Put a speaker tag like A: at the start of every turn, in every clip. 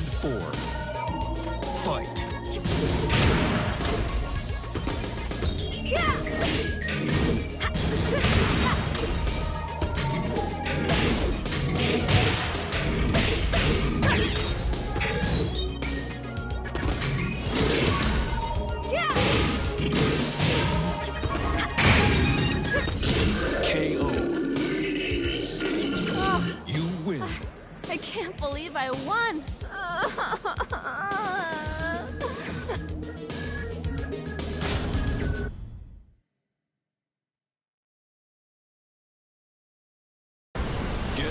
A: Round four. Fight. KO. Ah. You win.
B: I can't believe I won.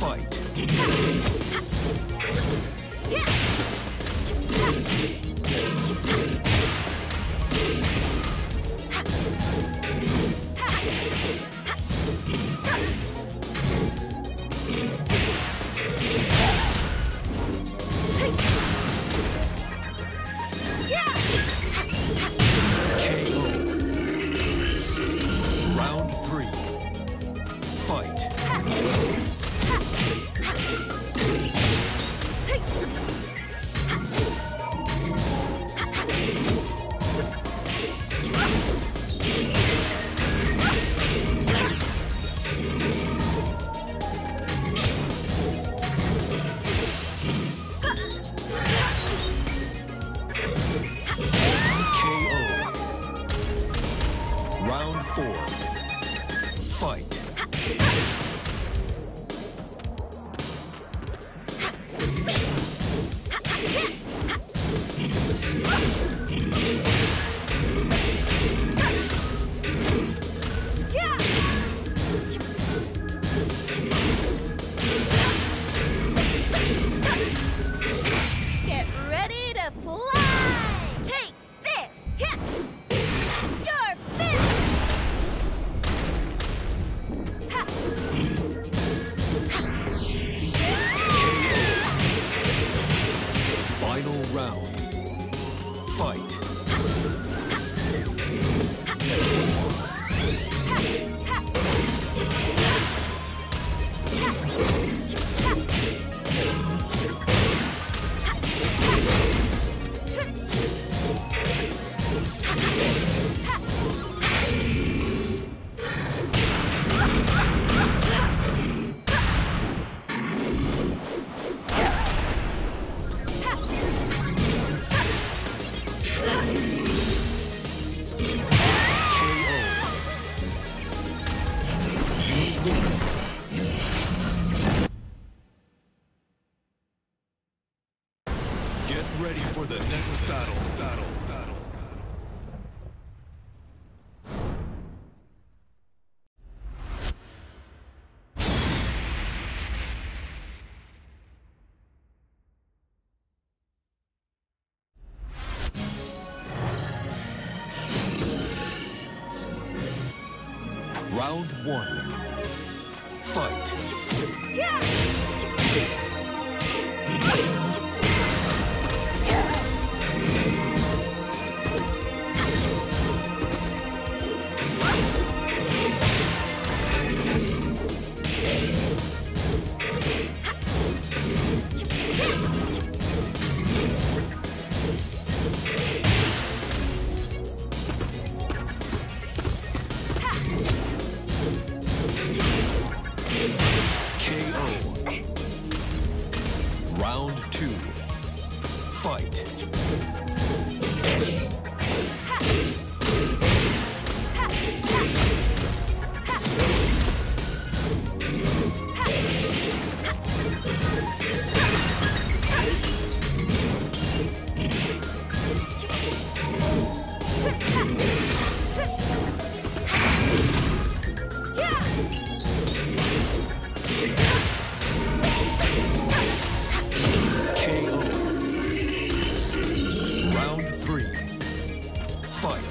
A: Fight.
B: Take this!
A: Round one. Fight. Round two. Fight. Fight.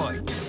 A: Fight.